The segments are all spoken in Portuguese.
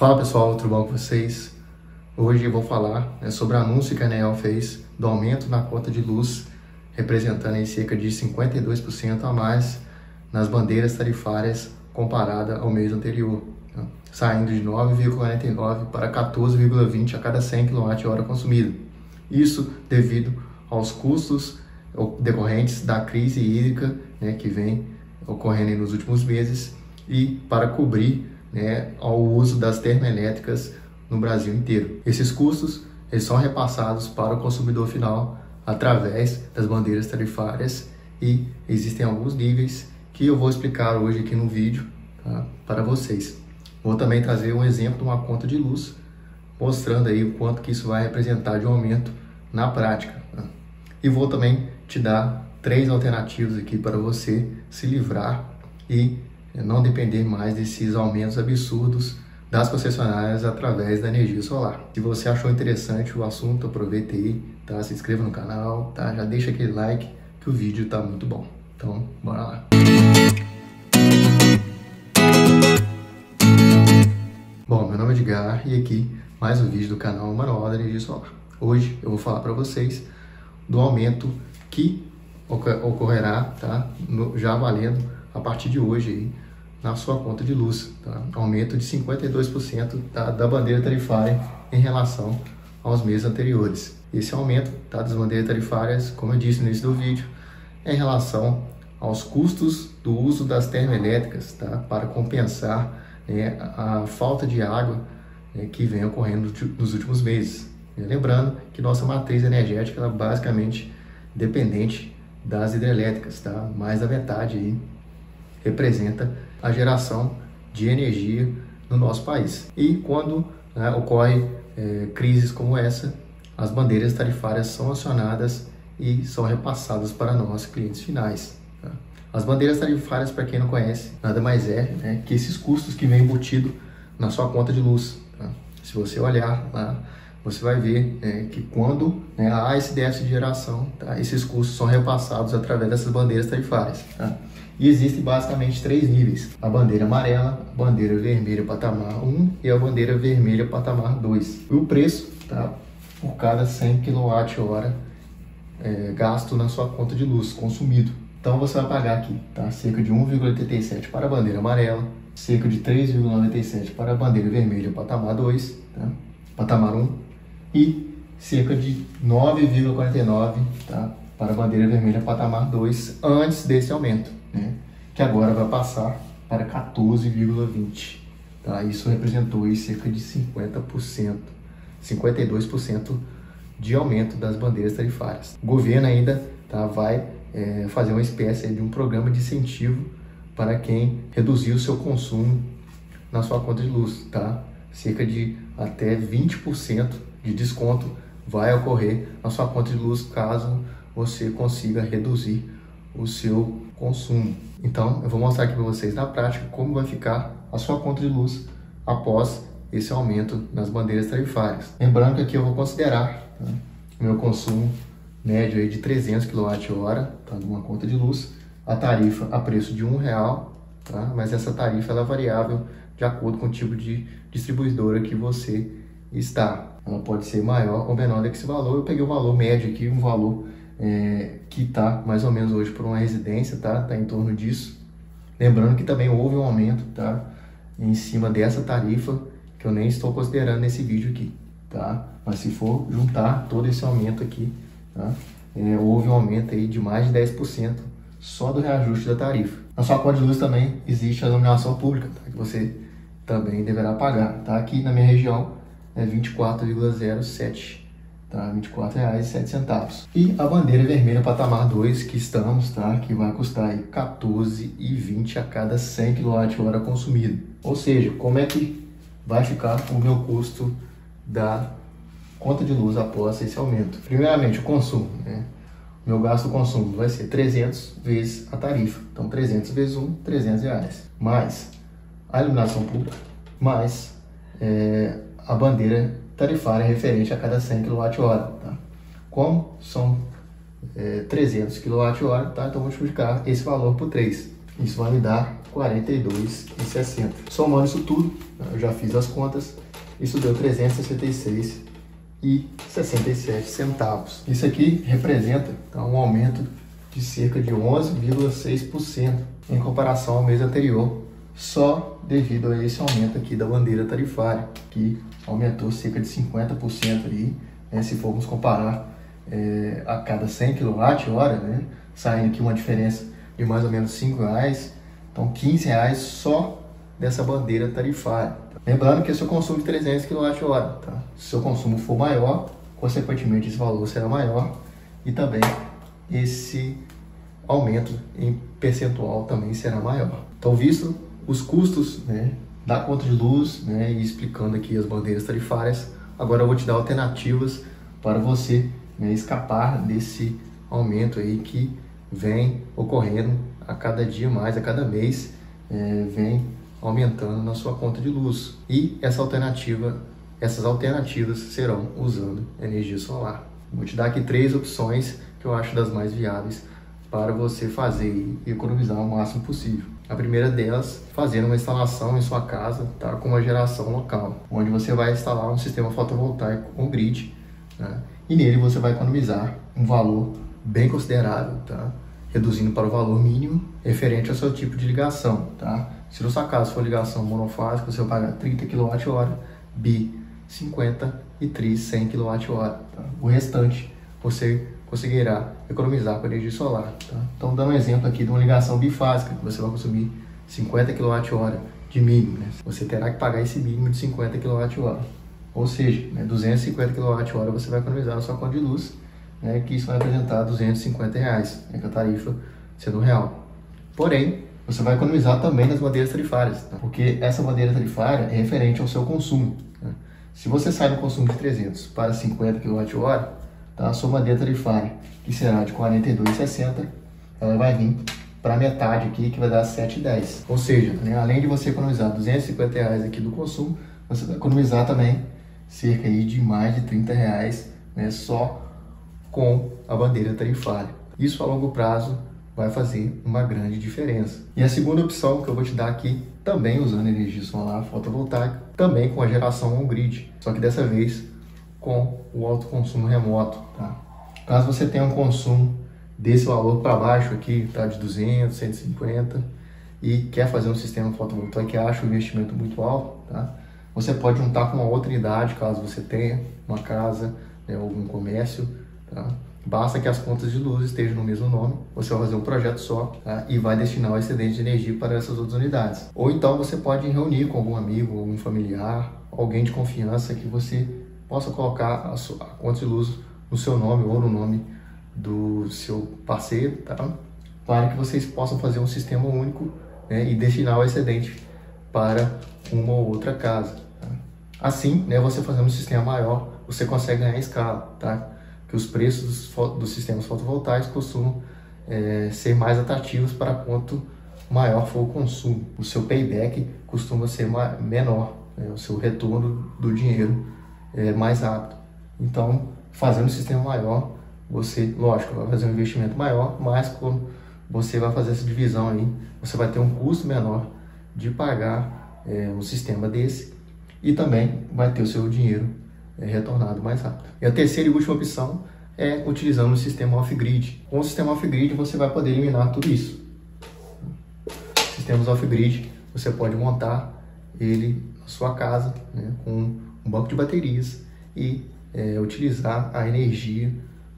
Fala pessoal, tudo bom com vocês? Hoje eu vou falar né, sobre o anúncio que a ANEEL fez do aumento na cota de luz, representando em cerca de 52% a mais nas bandeiras tarifárias comparada ao mês anterior, né, saindo de 9,49 para 14,20 a cada 100 kWh consumido. Isso devido aos custos decorrentes da crise hídrica né, que vem ocorrendo nos últimos meses e para cobrir né, ao uso das termoelétricas no Brasil inteiro. Esses custos eles são repassados para o consumidor final através das bandeiras tarifárias e existem alguns níveis que eu vou explicar hoje aqui no vídeo tá, para vocês. Vou também trazer um exemplo de uma conta de luz, mostrando aí o quanto que isso vai representar de um aumento na prática. Tá? E vou também te dar três alternativas aqui para você se livrar e não depender mais desses aumentos absurdos das concessionárias através da energia solar. Se você achou interessante o assunto, aproveita aí, tá? Se inscreva no canal, tá? Já deixa aquele like que o vídeo tá muito bom. Então, bora lá. Bom, meu nome é Edgar e aqui mais um vídeo do canal Manual da Energia Solar. Hoje eu vou falar para vocês do aumento que ocorrerá, tá? No, já valendo a partir de hoje aí, na sua conta de luz. Tá? Aumento de 52% tá, da bandeira tarifária em relação aos meses anteriores. Esse aumento tá, das bandeiras tarifárias, como eu disse no início do vídeo, é em relação aos custos do uso das termoelétricas tá, para compensar né, a falta de água né, que vem ocorrendo nos últimos meses. Lembrando que nossa matriz energética é basicamente dependente das hidrelétricas, tá? mais da metade aí representa a geração de energia no nosso país. E quando né, ocorre é, crises como essa, as bandeiras tarifárias são acionadas e são repassadas para nós, clientes finais. Tá? As bandeiras tarifárias, para quem não conhece, nada mais é né, que esses custos que vem embutido na sua conta de luz. Tá? Se você olhar lá, você vai ver é, que quando né, há esse déficit de geração, tá, esses custos são repassados através dessas bandeiras tarifárias. Tá? E existem basicamente três níveis: a bandeira amarela, a bandeira vermelha patamar 1 e a bandeira vermelha patamar 2. E o preço tá, por cada 100 kWh é, gasto na sua conta de luz, consumido. Então você vai pagar aqui tá, cerca de 1,87 para a bandeira amarela, cerca de 3,97 para a bandeira vermelha patamar 2, tá, patamar 1 e cerca de 9,49 tá, para a bandeira vermelha patamar 2 antes desse aumento, né, que agora vai passar para 14,20. Tá? Isso representou aí cerca de 50%, 52% de aumento das bandeiras tarifárias. O governo ainda tá, vai é, fazer uma espécie de um programa de incentivo para quem reduzir o seu consumo na sua conta de luz, tá? Cerca de até 20% de desconto vai ocorrer na sua conta de luz caso você consiga reduzir o seu consumo. Então, eu vou mostrar aqui para vocês na prática como vai ficar a sua conta de luz após esse aumento nas bandeiras tarifárias. Lembrando que aqui eu vou considerar tá, o meu consumo médio aí de 300 kWh, tá, numa conta de luz, a tarifa a preço de um real, tá, mas essa tarifa ela é variável de acordo com o tipo de distribuidora que você está. Ela pode ser maior ou menor do que esse valor. Eu peguei o valor médio aqui, um valor é, que está mais ou menos hoje por uma residência, tá? Está em torno disso. Lembrando que também houve um aumento, tá? Em cima dessa tarifa, que eu nem estou considerando nesse vídeo aqui, tá? Mas se for juntar todo esse aumento aqui, tá? É, houve um aumento aí de mais de 10% só do reajuste da tarifa. Na sua conta de luz também existe a iluminação pública, tá? que você também deverá pagar. Tá? Aqui na minha região é 24,07, tá? R$ 24,07. E a bandeira vermelha patamar 2 que estamos, tá? Que vai custar aí 14,20 a cada 100 kWh consumido. Ou seja, como é que vai ficar o meu custo da conta de luz após esse aumento? Primeiramente, o consumo, né? Meu gasto consumo vai ser 300 vezes a tarifa. Então, 300 vezes 1, 300 reais. Mais a iluminação pública, mais é, a bandeira tarifária referente a cada 100 kWh. Tá? Como são é, 300 kWh, tá? então vou multiplicar esse valor por 3. Isso vai me dar 42,60. Somando isso tudo, eu já fiz as contas, isso deu 366 e 67 centavos. Isso aqui representa tá, um aumento de cerca de 11,6% em comparação ao mês anterior, só devido a esse aumento aqui da bandeira tarifária, que aumentou cerca de 50% aí, né, se formos comparar é, a cada 100 kWh, né, saindo aqui uma diferença de mais ou menos 5 reais, então 15 reais só dessa bandeira tarifária. Lembrando que esse é consumo de 300 kWh, tá? Se o seu consumo for maior, consequentemente esse valor será maior e também esse aumento em percentual também será maior. Então, visto os custos né, da conta de luz né, e explicando aqui as bandeiras tarifárias, agora eu vou te dar alternativas para você né, escapar desse aumento aí que vem ocorrendo a cada dia mais, a cada mês, é, vem aumentando na sua conta de luz. E essa alternativa, essas alternativas serão usando energia solar. Vou te dar aqui três opções que eu acho das mais viáveis para você fazer e economizar o máximo possível. A primeira delas, fazer uma instalação em sua casa, tá, com uma geração local, onde você vai instalar um sistema fotovoltaico com grid, né, e nele você vai economizar um valor bem considerável, tá, reduzindo para o valor mínimo referente ao seu tipo de ligação, tá. Se no seu caso for ligação monofásica, você vai pagar 30 kWh, bi 50 e tri 100 kWh. Tá? O restante você conseguirá economizar com energia solar. Tá? Então, dando um exemplo aqui de uma ligação bifásica, que você vai consumir 50 kWh de mínimo, né? você terá que pagar esse mínimo de 50 kWh. Ou seja, né, 250 kWh você vai economizar na sua conta de luz, né, que isso vai representar 250 reais, né, com a tarifa sendo real. Porém, você vai economizar também nas bandeiras tarifárias, tá? porque essa bandeira tarifária é referente ao seu consumo. Né? Se você sai do consumo de 300 para 50 kWh, tá? a sua bandeira tarifária, que será de 42,60, ela vai vir para metade aqui, que vai dar 7,10. Ou seja, né, além de você economizar 250 reais aqui do consumo, você vai economizar também cerca aí de mais de 30 reais né, só com a bandeira tarifária. Isso a longo prazo vai fazer uma grande diferença. E a segunda opção que eu vou te dar aqui, também usando energia solar fotovoltaica, também com a geração on-grid, só que dessa vez com o autoconsumo remoto. Tá? Caso você tenha um consumo desse valor para baixo aqui, tá de 200, 150 e quer fazer um sistema fotovoltaico que acha o investimento muito alto, tá? Você pode juntar com uma outra unidade, caso você tenha uma casa, né, algum comércio, tá? Basta que as contas de luz estejam no mesmo nome, você vai fazer um projeto só tá? e vai destinar o excedente de energia para essas outras unidades. Ou então você pode reunir com algum amigo, algum familiar, alguém de confiança que você possa colocar a, sua, a conta de luz no seu nome ou no nome do seu parceiro, tá? para que vocês possam fazer um sistema único né? e destinar o excedente para uma ou outra casa. Tá? Assim, né, você fazendo um sistema maior, você consegue ganhar escala. Tá? que os preços dos, dos sistemas fotovoltaicos costumam é, ser mais atrativos para quanto maior for o consumo. O seu payback costuma ser menor, né? o seu retorno do dinheiro é mais rápido. Então, fazendo um sistema maior, você, lógico, vai fazer um investimento maior, mas quando você vai fazer essa divisão aí, você vai ter um custo menor de pagar é, um sistema desse e também vai ter o seu dinheiro é retornado mais rápido. E a terceira e última opção é utilizando o sistema off-grid. Com o sistema off-grid você vai poder eliminar tudo isso. Sistemas off-grid você pode montar ele na sua casa né, com um banco de baterias e é, utilizar a energia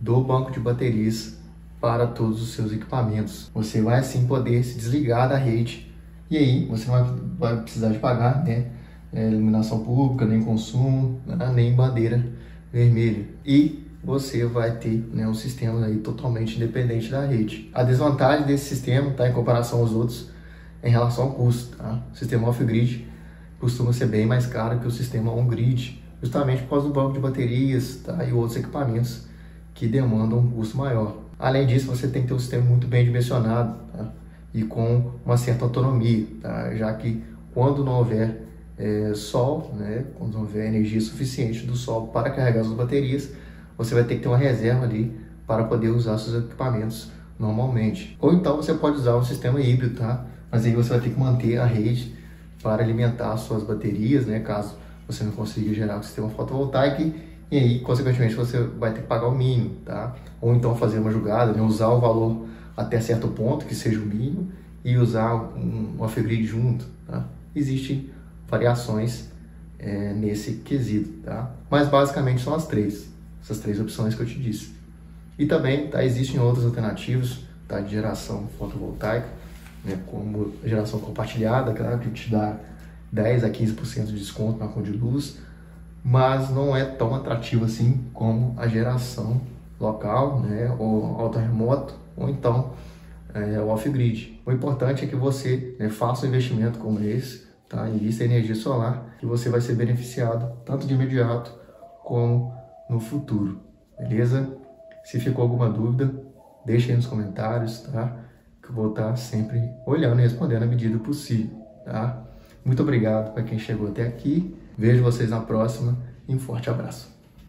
do banco de baterias para todos os seus equipamentos. Você vai assim poder se desligar da rede e aí você não vai, vai precisar de pagar né, é, iluminação pública, nem consumo, né, nem bandeira vermelha. E você vai ter né, um sistema aí totalmente independente da rede. A desvantagem desse sistema, tá, em comparação aos outros, é em relação ao custo. Tá? O sistema off-grid costuma ser bem mais caro que o sistema on-grid, justamente por causa do banco de baterias tá, e outros equipamentos que demandam um custo maior. Além disso, você tem que ter um sistema muito bem dimensionado tá? e com uma certa autonomia, tá? já que quando não houver é, sol, né, quando houver energia suficiente do sol para carregar as baterias, você vai ter que ter uma reserva ali para poder usar seus equipamentos normalmente. Ou então você pode usar um sistema híbrido, tá? mas aí você vai ter que manter a rede para alimentar suas baterias, né, caso você não consiga gerar o sistema fotovoltaico e aí, consequentemente, você vai ter que pagar o mínimo, tá? Ou então fazer uma jogada, né, usar o valor até certo ponto, que seja o mínimo, e usar um, um off-grid junto, tá? Existem variações é, nesse quesito, tá? Mas basicamente são as três, essas três opções que eu te disse. E também tá, existem outras alternativas tá, de geração fotovoltaica, né, como geração compartilhada, claro, que te dá 10 a 15% de desconto na conta de luz, mas não é tão atrativo assim como a geração local, né, ou auto remoto, ou então é, o off-grid. O importante é que você né, faça um investimento como esse, tá? invista em energia solar, que você vai ser beneficiado tanto de imediato como no futuro, beleza? Se ficou alguma dúvida, deixe aí nos comentários, tá? Eu vou estar sempre olhando e respondendo à medida possível, tá? Muito obrigado para quem chegou até aqui. Vejo vocês na próxima e um forte abraço.